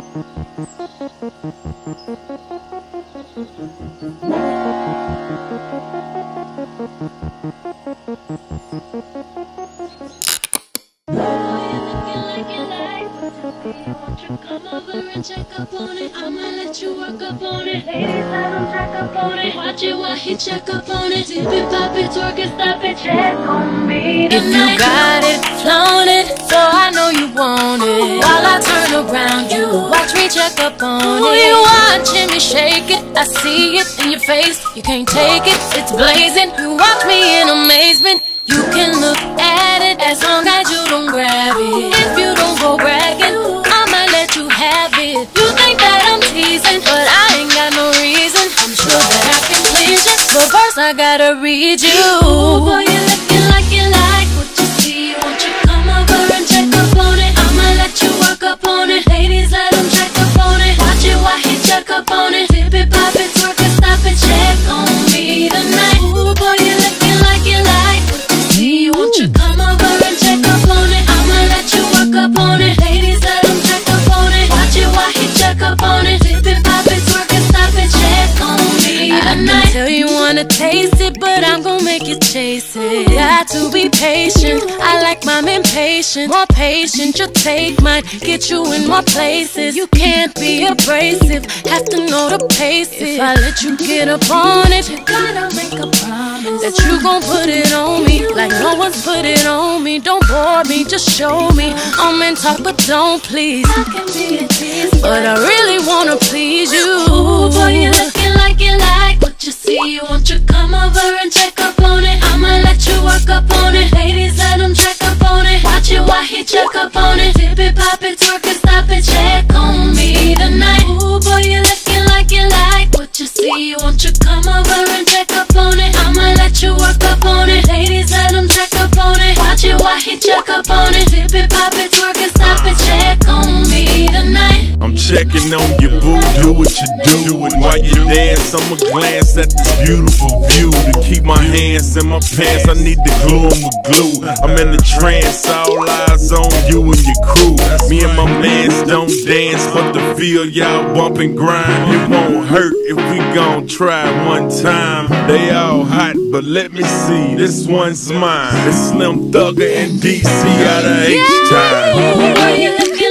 Thank you. I'ma let you work it. Ladies, it. Watch it on it. Pop it, it, stop it, check on me If you got it, flown it, so I know you want it. While I turn around, you watch me check up on it. You watching me shake it, I see it in your face. You can't take it, it's blazing. You watch me in amazement. You can look at it as long as you don't grab it. If I gotta read you. Wanna taste it, but I'm gonna make you chase it. Got to be patient. I like mine impatient. More patient, your take might get you in more places. You can't be abrasive, have to know the pace. If I let you get up on it, you gotta make a promise that you gon' put it on me like no one's put it on me. Don't bore me, just show me. I'm in talk, but don't please. I can be a But I really wanna please you. Won't you come over and check up on it? I'ma let you work up on it. Ladies, let him check up on it. Watch it while he check up on it. Dip it, pop it, twerk it, stop it, check on me tonight. I'm checking on your boo, do what you do. Do it while you dance. I'ma glance at this beautiful view. To keep my hands in my pants, I need to glue 'em with glue. I'm in the trance, all eyes you and your crew. Me and my mans don't dance, but the feel y'all bump and grind. It won't hurt if we gon' try one time. They all hot, but let me see, this one's mine. It's Slim Thugga and DC out of H-Town.